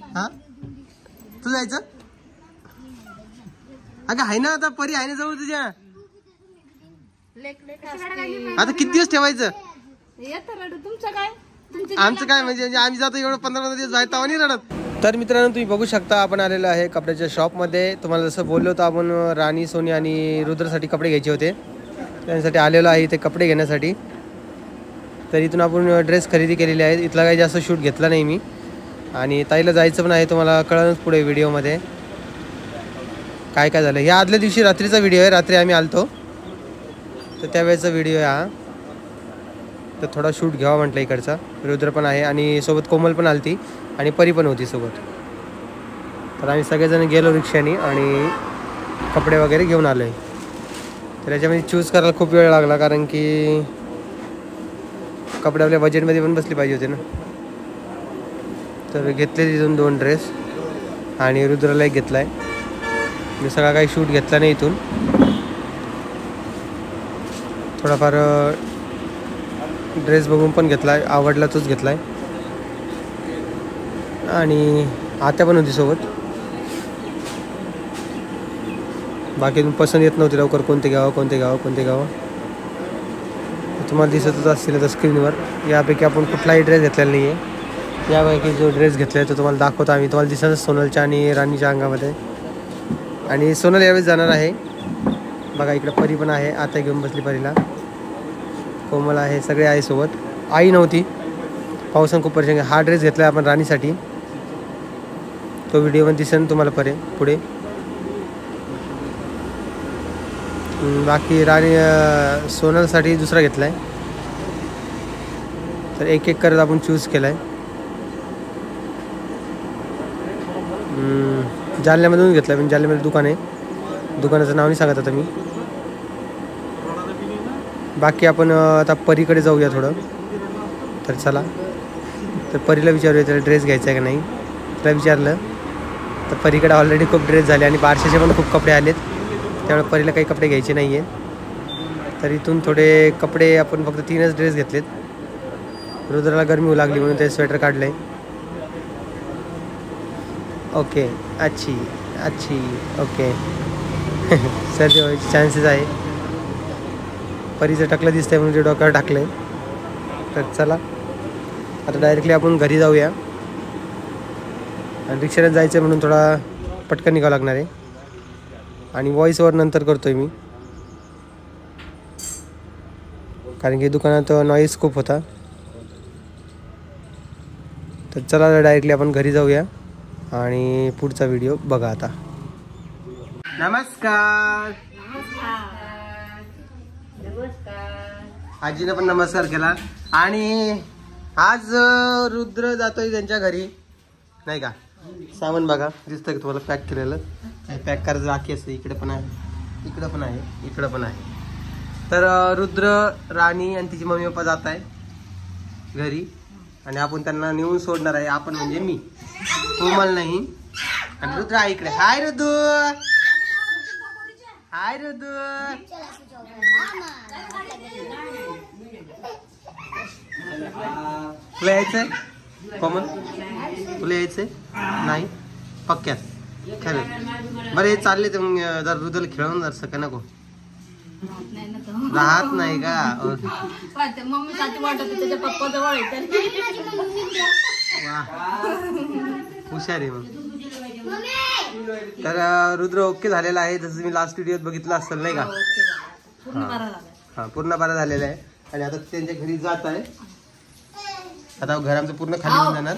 हा? तू जायचं? अगं आहे ना आता परी आहे ना जवळ तुझ्या? आता किती दिवस ठेवायचं? येतं रडू. तुमचं काय? तुमचं आमचं काय म्हणजे म्हणजे आम्ही जातो एवढं पंधरा पंधरा दिवस जायचं नाही रडत. तर मित्रांनो तुम्ही बघू शकता आपण आलेलो आहे कपड्याच्या शॉपमध्ये. तुम्हाला जसं बोललो होतो आपण राणी सोनी आणि रुद्रसाठी कपडे घ्यायचे होते. त्यांसाठी आलेलो आहे इथे कपडे घेण्यासाठी. तर इथून आपण ड्रेस खरेदी केलेले आहेत इथला काही जास्त शूट घेतला नाही मी. आणि ताईला जायचं पण आहे तुम्हाला कळणच पुढे व्हिडिओमध्ये. काय काय झालं? ह्या आदल्या दिवशी रात्रीचा व्हिडिओ आहे रात्री आम्ही आलतो. तर त्यावेळेचा व्हिडिओ आहे हा. तर थोडा शूट घ्यावा म्हटलं इकडचा. रुद्र पण आहे आणि सोबत कोमल पण आलती आणि परी पण होती सोबत. तर आम्ही सगळेजण गेलो रिक्षाने आणि कपडे वगैरे घेऊन आलो आहे तर याच्यामध्ये चूज करायला खूप वेळ लागला कारण की कपडे आपल्या बजेटमध्ये पण बसली पाहिजे होते ना. तर घेतले तिथून दोन ड्रेस आणि रुद्राला एक घेतला आहे मी सगळा काही शूट घेतला नाही इथून. थोडाफार ड्रेस बघून पण घेतला आहे आवडला तोच घेतला आहे आणि आत्या पण होती सोबत. बाकी पसंत येत नव्हती लवकर कोणते घ्यावं कोणते घ्यावं कोणते घ्यावं. तुम्हाला दिसतच असतील आता स्क्रीनवर यापैकी आपण कुठलाही ड्रेस घेतलेला नाही आहे यापैकी जो ड्रेस घेतला आहे तो तुम्हाला दाखवतो आम्ही. तुम्हाला दिसत सोनलच्या आणि राणीच्या अंगामध्ये. आणि सोनल यावेळेस जाणार आहे. बघा इकडं परी पण आहे. आता घेऊन बसली परीला. कोमल आहे सगळे आहे सोबत. आई नव्हती. पावसानं खूप परेशान हा ड्रेस घेतला आपण राणीसाठी. तो व्हिडिओ पण दिसेल तुम्हाला परे पुढे. बाकी राणी सोनलसाठी दुसरा घेतला आहे तर एक एक करत आपण चूज केला आहे जालन्यामधून घेतला मी जालन्यामध्ये दुकान आहे. दुकानाचं नाव नाही सांगत आता मी. बाकी आपण आता परीकडे जाऊया थोडं. तर चला. तर परीला विचारूया त्याला ड्रेस घ्यायचा आहे का नाही? तुला विचारलं. तर परीकडे ऑलरेडी खूप ड्रेस झाले आणि बारशेचे पण खूप कपडे आलेत. त्यामुळे परीला काही कपडे घ्यायचे नाही आहे तर इथून थोडे कपडे आपण फक्त तीनच ड्रेस घेतलेत. रुद्राला गरमी होऊ लागली म्हणून ते स्वेटर काढलं आहे ओके अच्छी अच्छी ओके. सर व्हायचे चान्सेस आहे परीचं टाकलं दिसतंय म्हणून ते डोक्यावर टाकलंय. तर चला आता डायरेक्टली आपण घरी जाऊया. आणि रिक्षाने जायचं आहे म्हणून थोडा पटकन निघावं लागणार आहे. आणि व्हॉईसवर नंतर करतो आहे मी. कारण की दुकानात नॉईज खूप होता. तर चला डायरेक्टली आपण घरी जाऊया. आणि पुढचा व्हिडिओ बघा आता. नमस्कार. आजीनं पण नमस्कार केला. आणि आज रुद्र जातोय त्यांच्या घरी. नाही का? सामान बघा. दिसतं की तुम्हाला पॅक केलेलं? पॅक करायचं बाकी असतं. इकडे पण आहे. इकडं पण आहे. इकडं पण आहे. तर रुद्र राणी आणि तिची मम्मी पप्पा जात आहे घरी. आणि आपण त्यांना नेऊन सोडणार आहे. आपण म्हणजे मी. कोमल नाही. आणि रुद्र इकडे. हाय रुदू हाय रुदू तुला यायचंय? कोमल तुला यायचंय? नाही. पक्क्यात. खरं. बरं हे चालले तर मग जर रुद्रला खेळवून जर सका नको. राहत नाही का? मम्मी वाटत त्याच्या पप्पा जवळ. हुशार आहे मग. तर रुद्र ओके झालेला आहे. जसं मी लास्ट व्हिडिओत बघितलं असेल नाही का? हा पूर्ण बारा झालेला आहे. आणि आता त्यांच्या घरी जात आहे. आता घर आमचं पूर्ण खाली होऊन जाणार.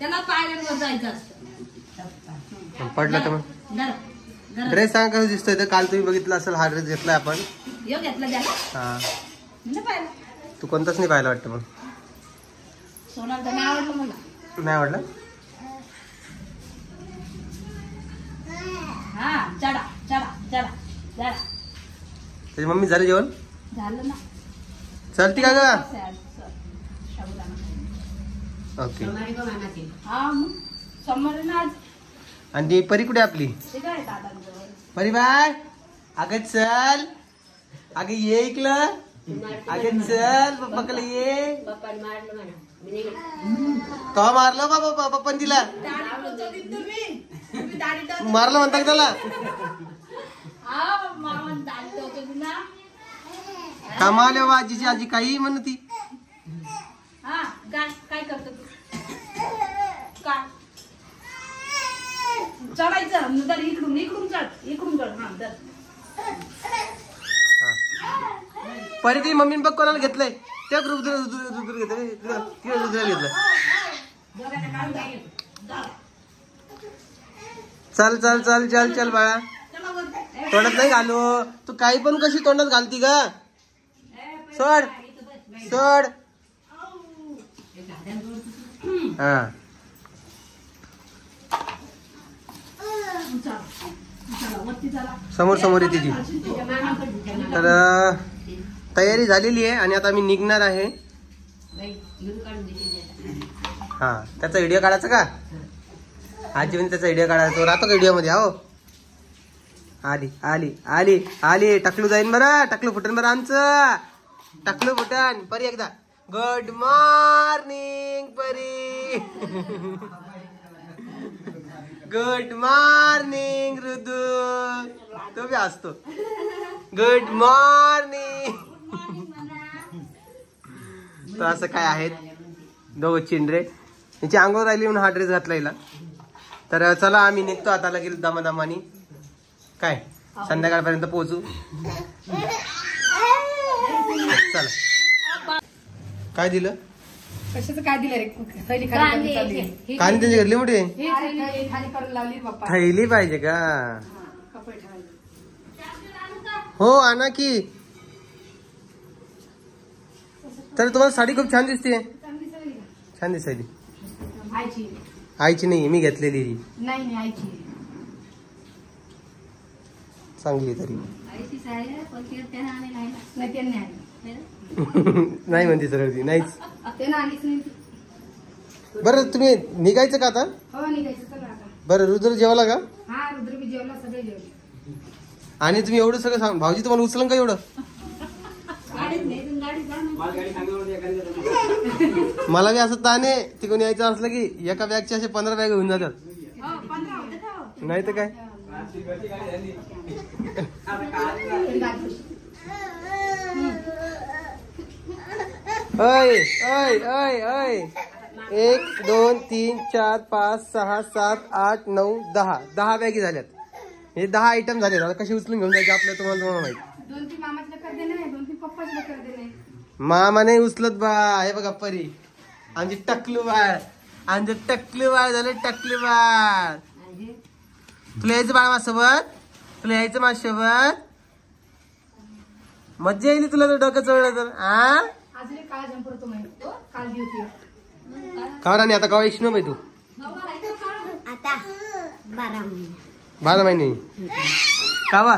चल पायऱ्यांवर जायचं असतं. पडलं तर मग. ड्रेस सांगा कसं दिसतोय तर काल तुम्ही बघितलं असेल हा ड्रेस आपण. घेतला हा. पाहिलं. तू कोणताच नाही पाहिला वाटतं मग. तर नाही आवडलं मला. नाही आवडलं? हा चढा चढा चढा चढा. त्याची मम्मी झाली जेवण? झालं ना. चलती का ग? ओके. हा मग सोमवार आहे ना आज आणि ती परी कुठे आपली? ते काय दादांजवळ परी बाय. अगं चल. अगं ये इकलं अगे चल पप्पाकडे ये. पप्पाने मारलं म्हणा मी नाही गेले. का मारलं बाबा पप्पा तिला. मारलं म्हणता का त्याला? हा मामा दाढी होते तुला. कमाल आहे बाबा आजीची आजी काही म्हणत. हा काय काय करतो तू? काय चढायचं दर इकडून इकडून चढ इकडून चढ. हा दर. परी ती मम्मीने बघ कोणाला घेतलंय. त्या रुद्र घेतलं घेतलं. चल चल चल चल चल बाळा. तोंडात नाही घालू. तू काही पण कशी तोंडात घालती का ए, सोड. सोड. हा. समोर समोर येते ती तर तयारी झालेली आहे आणि आता मी निघणार आहे. हा त्याचा व्हिडिओ काढायचा का? आजी म्हणजे त्याचा व्हिडिओ काढायचा. तो राहतो का व्हिडिओमध्ये हो. आली आली आली आली. टकलू जाईन बरं. टकलू फुटन बरं आमचं. टकलू फुटन. परी एकदा. Good morning Pari. Good morning Ritu तो बी असतो. गुड मॉर्निंग तर असं काय आहेत? दोघं चिंडरे. याची अंगोर राहिली म्हणून हा ड्रेस घातला हिला. तर चला आम्ही निघतो आता लगेच दमादमानी. काय? संध्याकाळपर्यंत पोहोचू? चला. काय दिलं? कशाचं काय दिलं रे? थैली कांदे चालली. हे- त्यांची घरली मोठी आहे. ही थैली खाली करून लावली बाप्पा. थैली पाहिजे का? कपडे ठेवायला. हो आणा की. तर तुम्हाला साडी खूप छान दिसते चांगली सवय का? छान दिसायली आईची. आईची नाही मी घेतलेली ती. नाही नाही आईची चांगली तरी. आईची साडी आहे, पण ती त्यानं आणलेलं आहे ना. नाही त्यांनी है? नाही म्हणते सरळ ती नाहीच. बरं तुम्ही निघायचं का आता? हो निघायचं चला आता. बरं रुद्र जेवला का? हा रुद्र बी जेवला सगळे जेवले. आणि तुम्ही एवढं सगळं सांग भाऊजी तुम्हाला उचलं का एवढं. मला बी असं ताने तिकडून यायचं असलं की एका बॅगचे असे पंधरा बॅग होऊन जातात. हो पंधरा होते का? नाही तर काय. अय अय अय अय एक दोन तीन चार पाच सहा सात आठ नऊ दहा. दहा बॅगी झाल्यात. हे दहा आयटम झाले आता कशी उचलून घेऊन जायचे आपल्या तुम्हाला तुम्हाला माहिती. मामा नाही उचलत बा. हे बघा परी. आमची टकलू बाळ आमचे टकलू बाळ झाले टकलू बाळ तुला यायचं बाळ माझ्यासोबत? तुला यायचं माझ्यासोबत? मज्जा येईल तुला तर डोकं चढलं तर. आ? अजून काळा जम्पर होतो माहिती तो काल दिवशी का राणी आता कवा येशील ना बाई तू आता बारा महिने. बारा महिने. कावा.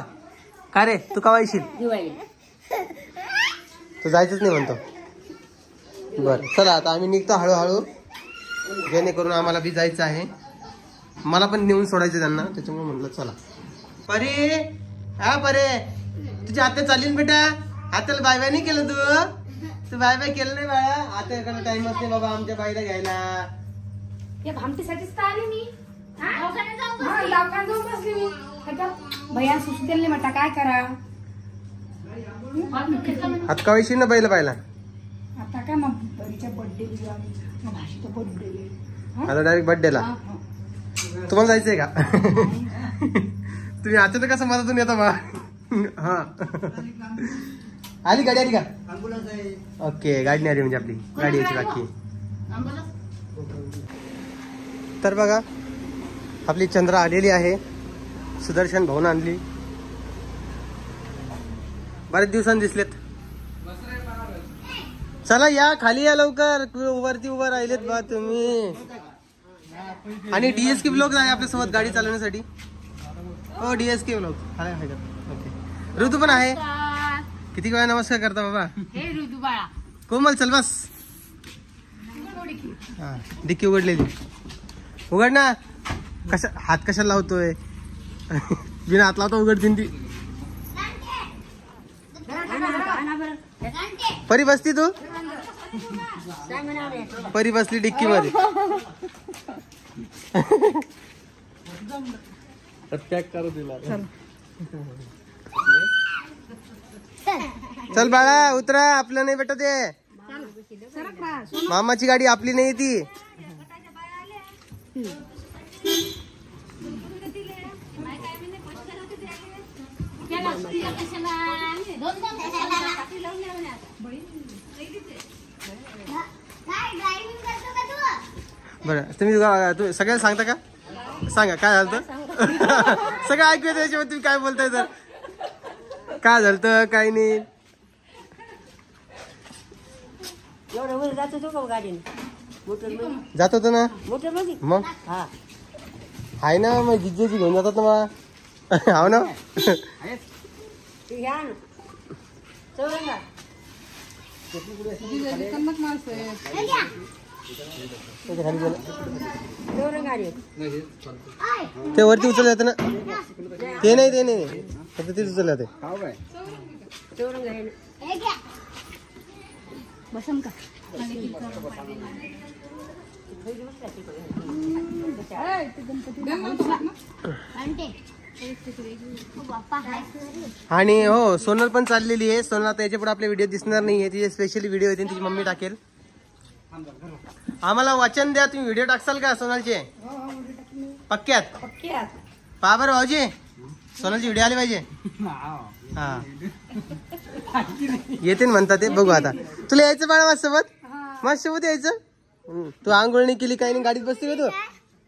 का रे? तू कवा येशील? तू जायचंच नाही म्हणतो. बर चला आता आम्ही निघतो हळूहळू. जेणेकरून आम्हाला बी जायचं आहे. मला पण नेऊन सोडायचं त्यांना. त्याच्यामुळे म्हटलं चला. परे हा परे. तुझी आत्या चालली बेटा. आत्याला बाय बाय नाही केलं तू. तू बाय बाय केलं नाही बाळा. आत्याकडे टाइमच नाही बाबा आमच्या बाईला घ्यायला. या भामटीसाठीच तर आली मी. हा? हा, दवाखान्यात जाऊन बसली. मी. आता भैया सुसू दिले काय करा? ना बाईला पाहिला आता काय मग बरीच्या बर्थडे मग भाषेचा बर्थडे आता डायरेक्ट बर्थडेला तुम्हाला जायचंय का? तुम्ही अचानक कसं मधातून येता बा? हा. आली गाडी आली का? ओके गाडी नाही आली म्हणजे आपली. गाडी यायची बाकी तर बघा आपली चंद्र आलेली आहे. सुदर्शन भाऊन आणली. बरेच दिवसांनी दिसलेत. चला या खाली या लवकर. वरती उभं राहिलेत बा तुम्ही. आणि डीएसके ब्लॉग आहे आपल्यासोबत गाडी चालवण्यासाठी. हो डीएसके ब्लॉग ओके. ऋतू पण आहे. किती वेळा नमस्कार करता बाबा? हे कोमल चल बस. हा डिक्की उघडलेली. उघड ना कशा हात कशाला लावतोय? बिना हात लावता उघडतीन ती. परी बसती तू? परी बसली डिक्की मध्ये चल बाळा उतरा. आपलं नाही भेटत आहे मामाची गाडी आपली नाही ती. बरं तुम्ही तू सगळ्याला सांगता का? सांगा काय झालं सगळं ऐकू येतं तुम्ही काय बोलताय तर. काय झालं काय नाही. एवढं वर जात होतो का गाडीने? मोटरमध्ये? जात होतं ना. मोटरमध्ये? मग? हा. आहे ना मग जिज्जेची घेऊन जातात ना मग. हाव ना? ते घ्या ना. चौरंगा त्याच्याखाली गेलं. चौरंगा गाडी ते वरती उचल जातं ना. ते नाही ते नाही. फक्त ते उचल जाते. चौरंगा आहे ना. बसन का? आणि हो सोनल पण चाललेली आहे. सोनल आता याच्यापुढे आपले व्हिडिओ दिसणार नाही तिचे स्पेशली व्हिडिओ येते तिची मम्मी टाकेल. आम्हाला वचन द्या तुम्ही व्हिडिओ टाकसाल का सोनलचे? पक्क्यात? पा बरं भाऊजी. सोनलची व्हिडिओ आली पाहिजे. हा. येते म्हणतात ते बघू आता. तुला यायचं बाळा माझ्यासोबत? माझ्यासोबत यायचं? हम्म. तू आंघोळ नाही केली काही नाही गाडीत बसते का तू?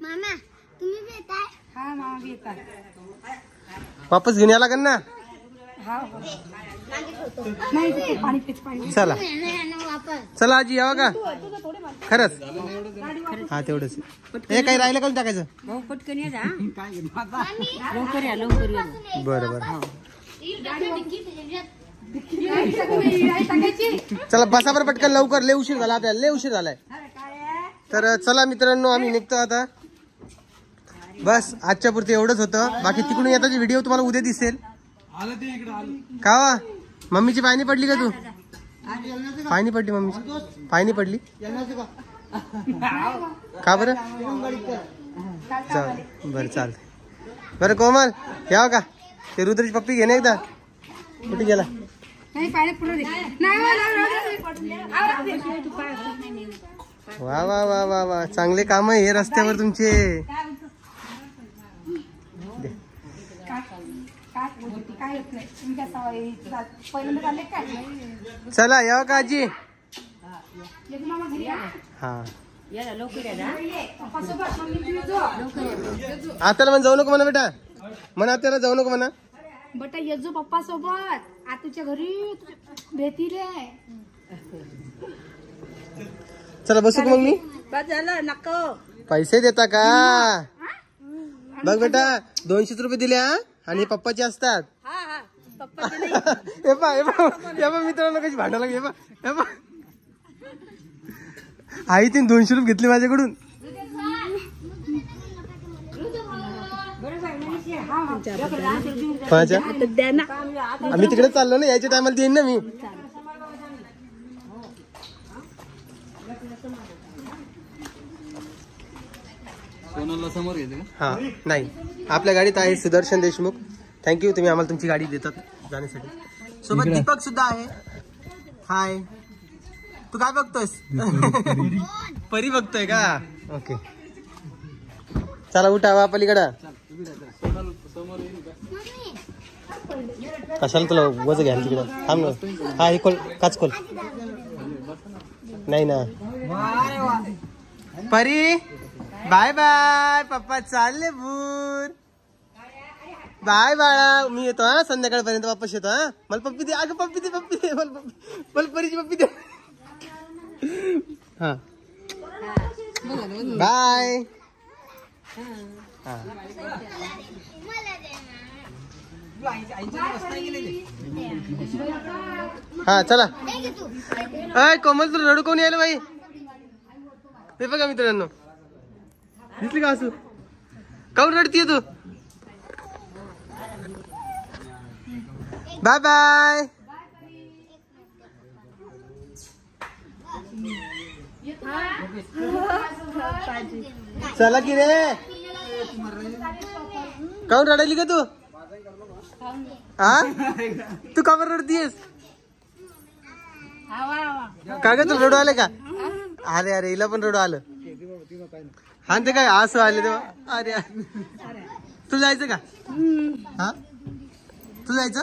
मामा तुम्ही भेटाय? हा मामा बी येतात वापस घेऊन यायला लागेल ना? हा. नाही ते पाणी पिच पाणी. चला. वापस. चला आजी यावं का? खरंच. हा तेवढंच. हे काही राहिलं का टाकायचं? ये या या. बरं बरं. चला बसा बरं पटकन लवकर. लय उशीर झाला आपल्याला लय उशीर झालाय. तर चला मित्रांनो आम्ही निघतो आता. बस आजच्या पुरते एवढंच होतं. बाकी तिकडून येताची व्हिडिओ तुम्हाला उद्या दिसेल. का वा? मम्मीची पायनी पडली का तू? पायनी पडली मम्मीची. पायनी पडली? का बरं? चाल बरं चालतंय. बरं कोमल यावं का? ते रुद्रची पप्पी घे ना एकदा. कुठे गेला? नाही दे. नाही वा. वा वा वा वा. चांगले काम आहे हे रस्त्यावर तुमचे. चला या. हा. या ना, लवकर या जा पप्पासोबत मम्मी तुम्ही जो. आत्याला म्हणा जाऊ नको म्हणा बेटा. म्हणा आत्याला जाऊ नको म्हणा. बटा येजो पप्पा सोबत. आतूच्या घरी भेटी रे चला बसू का मग मी? बस झालं नको. पैसे देता का? बघ बेटा दोनशेच रुपये दिले हा? आणि पप्पाचे असतात. हा पा पा पा मित्रांनो कशी भांडायला आई तिने दोनशे रुपये घेतले माझ्याकडून. कोणाच्या द्या ना. आम्ही तिकडे चाललो ना यायच्या टायमाला देईन ना मी. हा नाही. आपल्या गाडीत आहे सुदर्शन देशमुख. थँक्यू तुम्ही आम्हाला तुमची गाडी देतात जाण्यासाठी. सोबत दीपक सुद्धा आहे. हाय तू काय बघतोयस? परी बघतोय का? ओके. चला उठा वा पलीकडा कशाला तुला वज घ्याल तिकडं? थांब ना हा हे खोल काच खोल. नाही ना. परी बाय बाय. पप्पा चालले भूर बाय बाळा. मी येतो हा संध्याकाळपर्यंत वापस येतो हा. मला पप्पी दे. अगं पप्पी दे पप्पी दे. मला पप्पी मला परीची पप्पी दे. हा. बाय. हा. हा चला. अय कोमल तुला रडू कोण यायला बाई? हे बघा मित्रांनो. दिसली का असू? काऊन रडतीये तू? Bye bye. चला की रे. काऊन रडायली का तू? हा? तू का बरं रडतीयस? का ग तू रडू आले का? अरे अरे हिला पण रडू आलं. हा ते काय असं आले तेव्हा? अरे. तू जायचं का? हा? तू जायचं?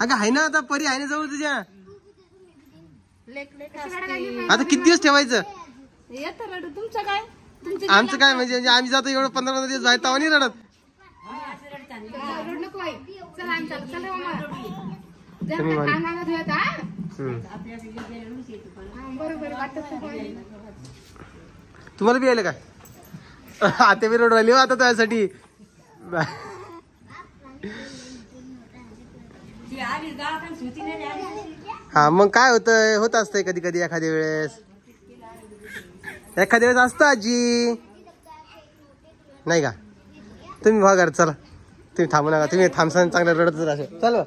अगं आहे ना आता परी आहे ना जवळ तुझ्या. आता किती दिवस ठेवायचं? आमचं काय म्हणजे म्हणजे आम्ही जातो एवढं पंधरा पंधरा दिवस जायचं नाही रडत. रड नको आई चल आम्ही चालू. चल रे मामा. जर तुम्ही का म्हण. अंगाला धुयात हा. हम्म. बरोबर वाटत खूप आहे. तुम्हाला बी यायला काय? आता बी रोड राहिली हो आता त्यासाठी. ती आली गावाकडे सुती नाही आली. हा मग काय होतं होत असतंय कधी कधी एखाद्या वेळेस. एखाद्या वेळेस असतं आजी. नाही का? तुम्ही बघा घरात चला. तुम्ही थांबू नका तुम्ही थांबसान चांगलं रडत जर असे चल.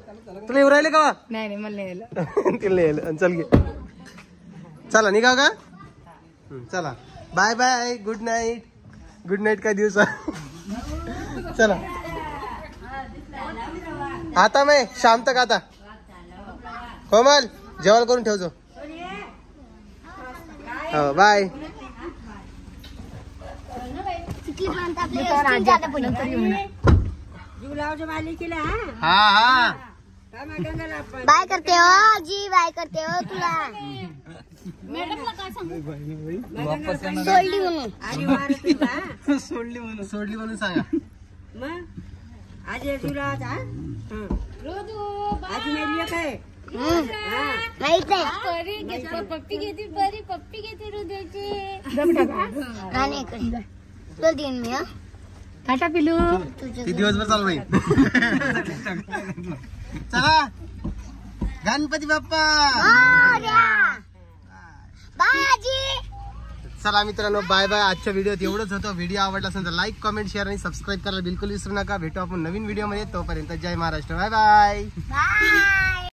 तुला येऊ राहिले का? नाही नाही मला नाही यायला. तिला आणि चल घे. चला निघा का? चला. Bye bye good night good night काय दिवसा? चला. आता मैं शाम तक आता. कोमल जेवण करून ठेवतो हो बाय किती पर्यंत आपले असतील जाता पुढे. जीवलावच्या मालिकेला हा। हा। हा काय मग गंगाला आपण बाय करते हो आजी बाय करते हो तुला। मॅडमला काय सांगू सोडली म्हणून आधी वार तुला सोडली म्हणून सोडली म्हणून सांगा मग आजी जीवलावचा हा हं. रोजू आजी मेली काय हम्म. हा। माहीत नाही परी घेते पप्पी घेते परी पप्पी घेते हृदयाची राणे इकडे तुला देईन मी हा। टाटा पिलू ती दिवसभर चालू राहील. चला. गणपती बाप्पा. चला मित्रांनो बाय बाय आजच्या व्हिडिओत एवढंच होतं. व्हिडिओ आवडला असेल तर लाईक कमेंट शेअर आणि सबस्क्राईब करायला बिलकुल विसरू नका. भेटू आपण नवीन व्हिडिओमध्ये. तोपर्यंत जय महाराष्ट्र. Bye bye